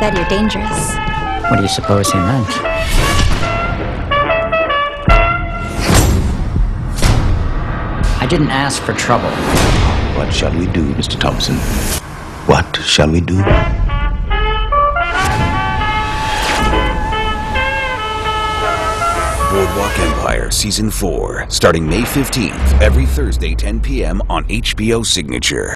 said you're dangerous. What do you suppose he meant? I didn't ask for trouble. What shall we do, Mr. Thompson? What shall we do? Boardwalk Empire Season 4, starting May 15th, every Thursday, 10 p.m. on HBO Signature.